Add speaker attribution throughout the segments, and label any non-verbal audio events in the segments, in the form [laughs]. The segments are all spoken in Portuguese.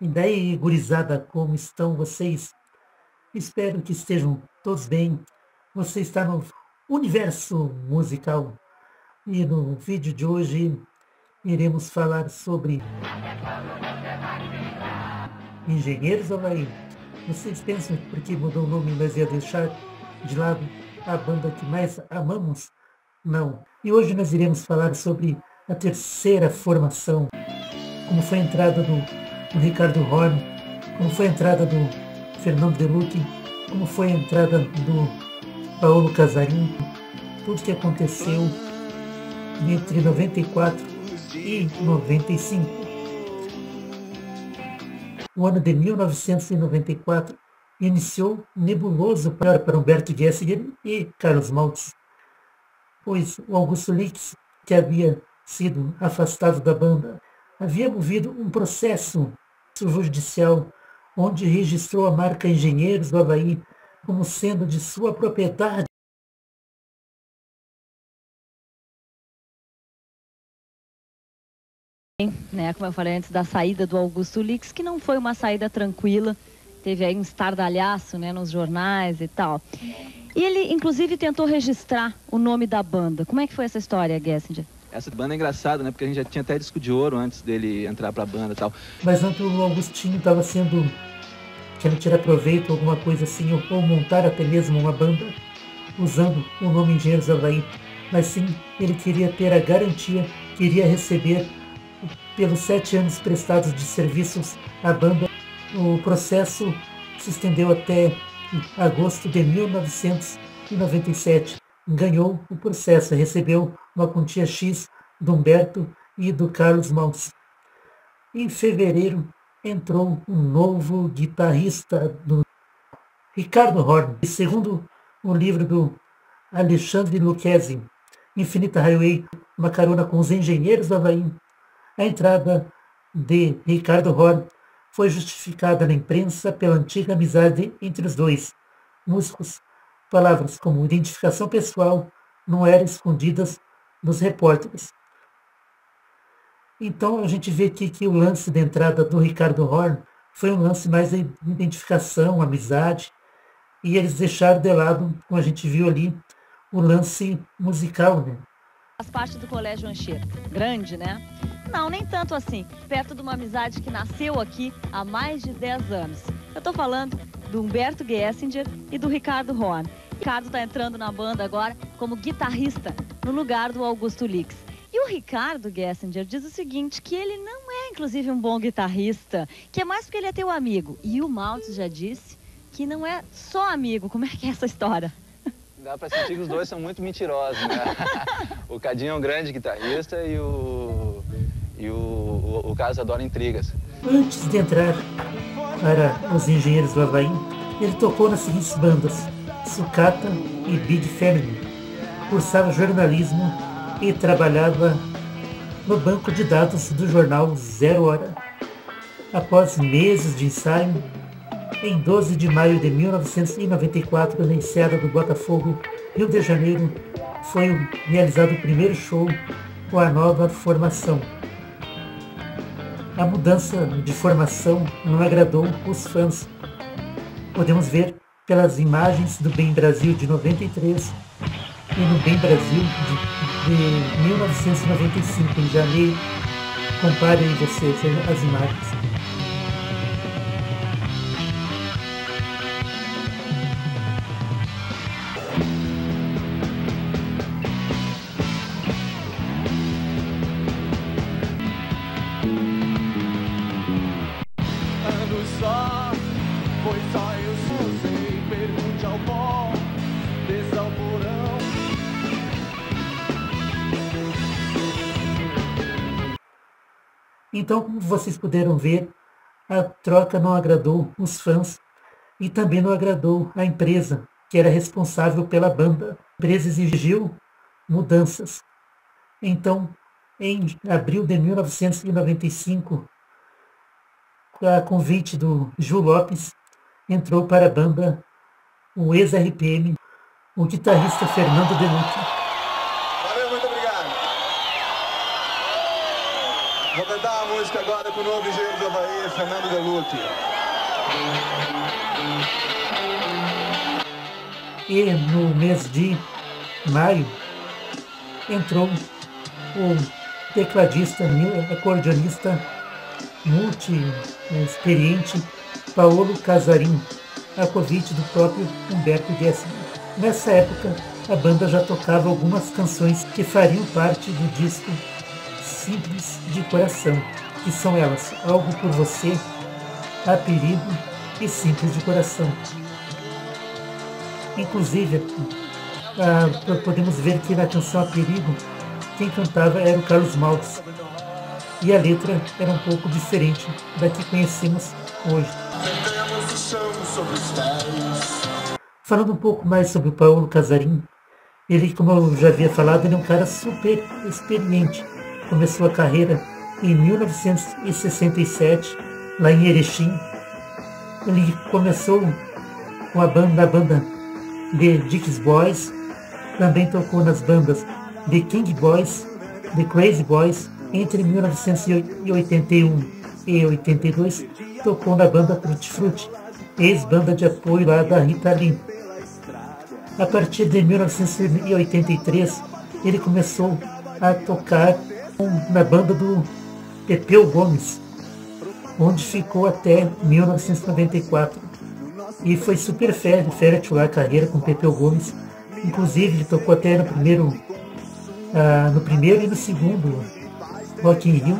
Speaker 1: E daí, gurizada, como estão vocês? Espero que estejam todos bem. Você está no universo musical. E no vídeo de hoje iremos falar sobre Engenheiros Havaí. Vocês pensam porque mudou o nome, mas ia deixar de lado a banda que mais amamos? Não. E hoje nós iremos falar sobre a terceira formação, como foi a entrada do do Ricardo Horn, como foi a entrada do Fernando Deluque, como foi a entrada do Paulo Casarim, tudo que aconteceu entre 94 e 95. O ano de 1994 iniciou nebuloso para, para Humberto Gessinger e Carlos Maltz, pois o Augusto Lix, que havia sido afastado da banda havia movido um processo judicial onde registrou a marca Engenheiros do Havaí como sendo de sua propriedade.
Speaker 2: Né, como eu falei antes da saída do Augusto Lix, que não foi uma saída tranquila, teve aí um estardalhaço né, nos jornais e tal. E ele, inclusive, tentou registrar o nome da banda. Como é que foi essa história, Gessinger?
Speaker 3: Essa banda é engraçada, né? Porque a gente já tinha até disco de ouro antes dele entrar pra banda e tal.
Speaker 1: Mas antes o Augustinho estava sendo. querendo tirar proveito, alguma coisa assim, ou montar até mesmo uma banda usando o nome Engenheiros Havaí. Mas sim, ele queria ter a garantia, queria receber pelos sete anos prestados de serviços à banda. O processo se estendeu até agosto de 1997 ganhou o processo, recebeu uma quantia X do Humberto e do Carlos Maltz. Em fevereiro entrou um novo guitarrista do Ricardo Horn. Segundo o livro do Alexandre Lucchesi, Infinita Highway, uma carona com os engenheiros do Havaí, a entrada de Ricardo Horn foi justificada na imprensa pela antiga amizade entre os dois músicos Palavras como identificação pessoal não eram escondidas dos repórteres. Então a gente vê aqui que o lance de entrada do Ricardo Horn foi um lance mais de identificação, amizade, e eles deixaram de lado, como a gente viu ali, o lance musical, né?
Speaker 2: Faz parte do Colégio Anchieta. Grande, né? Não, nem tanto assim. Perto de uma amizade que nasceu aqui há mais de 10 anos. Eu estou falando do Humberto Gessinger e do Ricardo Horn. O Ricardo está entrando na banda agora como guitarrista, no lugar do Augusto Lix. E o Ricardo Gessinger diz o seguinte, que ele não é, inclusive, um bom guitarrista, que é mais porque ele é teu amigo. E o Maltz já disse que não é só amigo. Como é que é essa história?
Speaker 3: Dá pra sentir que os dois são muito mentirosos, né? [laughs] o Cadinho é um grande guitarrista e o... E o, o, o Carlos adora intrigas.
Speaker 1: Antes de entrar para os engenheiros do Havaí, ele tocou nas seguintes bandas, Sucata e Big Family. Cursava jornalismo e trabalhava no banco de dados do jornal Zero Hora. Após meses de ensaio, em 12 de maio de 1994, na enseada do Botafogo, Rio de Janeiro, foi realizado o primeiro show com a nova formação. A mudança de formação não agradou os fãs. Podemos ver pelas imagens do Bem Brasil de 93 e no Bem Brasil de, de 1995, em janeiro. Compare aí vocês as imagens. Então, como vocês puderam ver, a troca não agradou os fãs e também não agradou a empresa, que era responsável pela banda. A empresa exigiu mudanças. Então, em abril de 1995, a convite do Ju Lopes, entrou para a banda o ex-RPM, o guitarrista Fernando Delucchi.
Speaker 4: Vou cantar uma música agora com o novo engenheiro do Havaí, Fernando Delucchi.
Speaker 1: E no mês de maio entrou o tecladista, acordeonista multi-experiente Paulo Casarim, a convite do próprio Humberto Gessner. Nessa época, a banda já tocava algumas canções que fariam parte do disco Simples de Coração, que são elas Algo por Você, A Perigo e Simples de Coração. Inclusive, ah, podemos ver que na canção A Perigo quem cantava era o Carlos Maltz. E a letra era um pouco diferente da que conhecemos hoje. Falando um pouco mais sobre o Paulo Casarim, ele, como eu já havia falado, ele é um cara super experiente. Começou a carreira em 1967, lá em Erechim. Ele começou com a banda, a banda The Dicks Boys, também tocou nas bandas The King Boys, The Crazy Boys, entre 1981 e 82, tocou na banda Tutti Frutti, ex-banda de apoio lá da Rita Lee. A partir de 1983, ele começou a tocar na banda do Pepeu Gomes, onde ficou até 1994. E foi super fértil a carreira com Pepeu Gomes. Inclusive, ele tocou até no primeiro ah, no primeiro e no segundo Rock in Rio,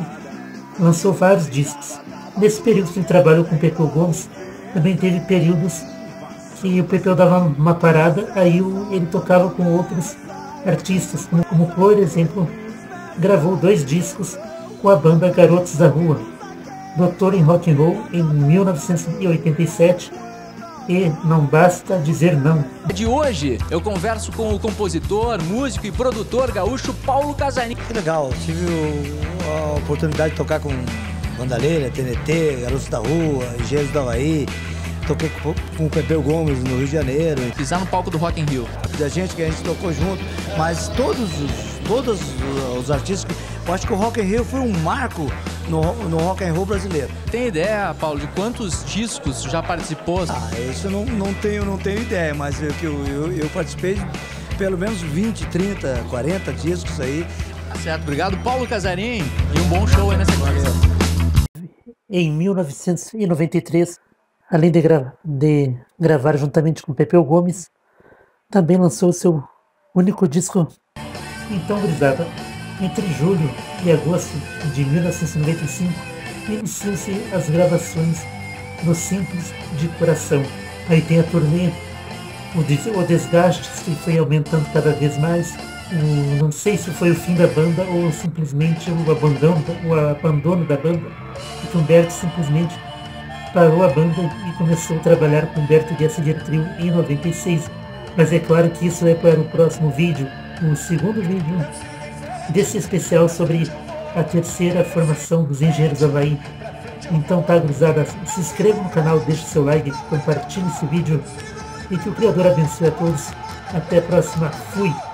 Speaker 1: lançou vários discos. Nesse período que ele trabalhou com o Pepeu Gomes, também teve períodos que o Pepeu dava uma parada, aí ele tocava com outros artistas, como, como por exemplo, gravou dois discos com a banda Garotos da Rua, Doutor em Rock and Roll em 1987 e não basta dizer não.
Speaker 5: De hoje eu converso com o compositor, músico e produtor gaúcho Paulo Casarim.
Speaker 6: Que legal, tive a oportunidade de tocar com Bandaleira, TNT, Garotos da Rua, Engenheiros do Havaí. Toquei com o Pepeu Gomes no Rio de Janeiro.
Speaker 5: Pisar no palco do Rock in Rio.
Speaker 6: Da gente que a gente tocou junto, mas todos os, todos os artistas, eu acho que o Rock in Rio foi um marco no, no rock and roll brasileiro.
Speaker 5: Tem ideia, Paulo, de quantos discos já participou?
Speaker 6: Ah, isso eu não, não, tenho, não tenho ideia, mas eu, eu, eu participei de pelo menos 20, 30, 40 discos aí.
Speaker 5: Tá certo, obrigado Paulo Casarim e um bom show aí nessa sequência.
Speaker 1: Em 1993, além de, gra de gravar juntamente com Pepeu Gomes, também lançou seu único disco. Então, gurizada, entre julho e agosto de 1995, iniciam-se as gravações do Simples de Coração. Aí tem a turnê, o desgaste que foi aumentando cada vez mais. O, não sei se foi o fim da banda ou simplesmente o abandono, o abandono da banda, porque Humberto simplesmente parou a banda e começou a trabalhar com Humberto de Acelera Trio em 96. Mas é claro que isso é para o próximo vídeo, o segundo vídeo desse especial sobre a terceira formação dos engenheiros Havaí. Então tá, gurizada, se inscreva no canal, deixe seu like, compartilhe esse vídeo e que o Criador abençoe a todos. Até a próxima. Fui!